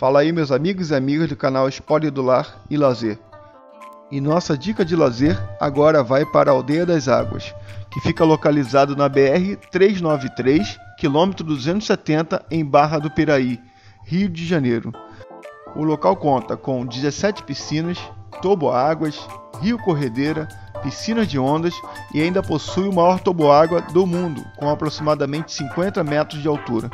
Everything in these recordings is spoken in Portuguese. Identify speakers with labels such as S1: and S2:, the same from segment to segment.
S1: Fala aí meus amigos e amigas do canal Espólio do Lar e Lazer. E nossa dica de lazer agora vai para a Aldeia das Águas, que fica localizado na BR 393, quilômetro 270, em Barra do Piraí, Rio de Janeiro. O local conta com 17 piscinas, toboáguas, rio corredeira, piscinas de ondas e ainda possui o maior toboágua do mundo, com aproximadamente 50 metros de altura.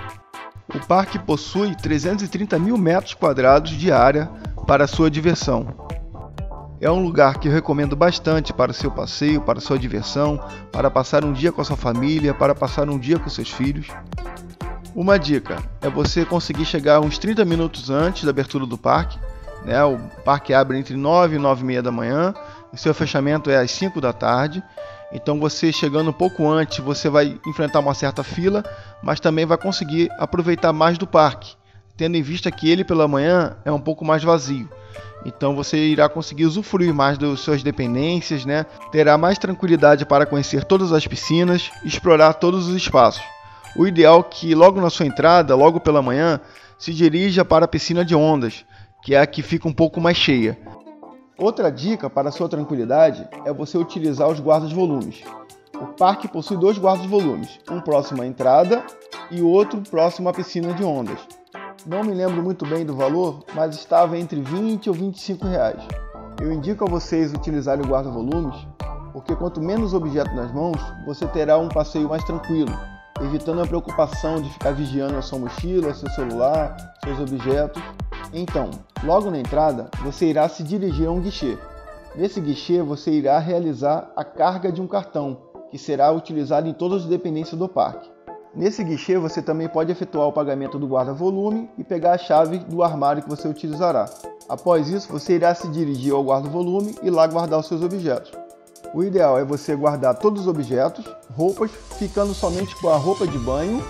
S1: O parque possui 330 mil metros quadrados de área para sua diversão. É um lugar que eu recomendo bastante para seu passeio, para sua diversão, para passar um dia com a sua família, para passar um dia com seus filhos. Uma dica é você conseguir chegar uns 30 minutos antes da abertura do parque. Né? O parque abre entre 9 e 9 e meia da manhã e seu fechamento é às 5 da tarde. Então você chegando um pouco antes, você vai enfrentar uma certa fila, mas também vai conseguir aproveitar mais do parque, tendo em vista que ele pela manhã é um pouco mais vazio. Então você irá conseguir usufruir mais das suas dependências, né? Terá mais tranquilidade para conhecer todas as piscinas, explorar todos os espaços. O ideal é que logo na sua entrada, logo pela manhã, se dirija para a piscina de ondas, que é a que fica um pouco mais cheia. Outra dica para sua tranquilidade é você utilizar os guardas-volumes. O parque possui dois guardas-volumes, um próximo à entrada e outro próximo à piscina de ondas. Não me lembro muito bem do valor, mas estava entre 20 ou 25 reais. Eu indico a vocês utilizarem o guarda-volumes, porque quanto menos objetos nas mãos, você terá um passeio mais tranquilo evitando a preocupação de ficar vigiando a sua mochila, seu celular, seus objetos. Então, logo na entrada, você irá se dirigir a um guichê. Nesse guichê, você irá realizar a carga de um cartão, que será utilizado em todas as dependências do parque. Nesse guichê, você também pode efetuar o pagamento do guarda-volume e pegar a chave do armário que você utilizará. Após isso, você irá se dirigir ao guarda-volume e lá guardar os seus objetos. O ideal é você guardar todos os objetos, roupas, ficando somente com a roupa de banho,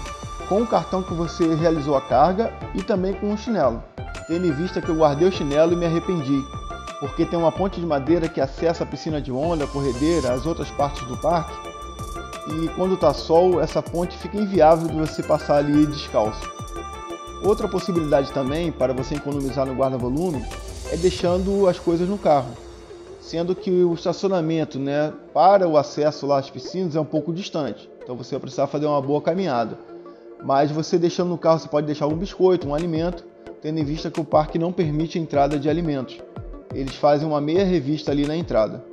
S1: com o cartão que você realizou a carga e também com o chinelo. Tendo em vista que eu guardei o chinelo e me arrependi, porque tem uma ponte de madeira que acessa a piscina de onda, a corredeira, as outras partes do parque. E quando está sol, essa ponte fica inviável de você passar ali descalço. Outra possibilidade também para você economizar no guarda-volume é deixando as coisas no carro sendo que o estacionamento né, para o acesso lá às piscinas é um pouco distante. Então você vai precisar fazer uma boa caminhada. Mas você deixando no carro, você pode deixar um biscoito, um alimento, tendo em vista que o parque não permite a entrada de alimentos. Eles fazem uma meia revista ali na entrada.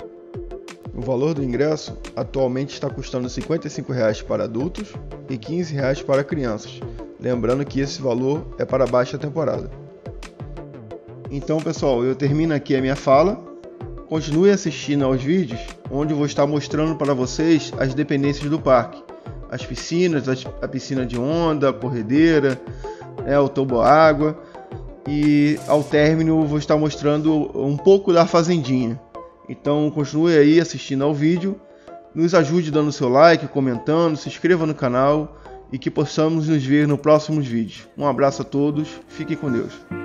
S1: O valor do ingresso atualmente está custando R$ 55 para adultos e R$ 15 para crianças. Lembrando que esse valor é para baixa temporada. Então, pessoal, eu termino aqui a minha fala Continue assistindo aos vídeos, onde eu vou estar mostrando para vocês as dependências do parque. As piscinas, a piscina de onda, a corredeira, né, o toboágua. E ao término vou estar mostrando um pouco da fazendinha. Então continue aí assistindo ao vídeo. Nos ajude dando seu like, comentando, se inscreva no canal e que possamos nos ver no próximos vídeos. Um abraço a todos, fiquem com Deus.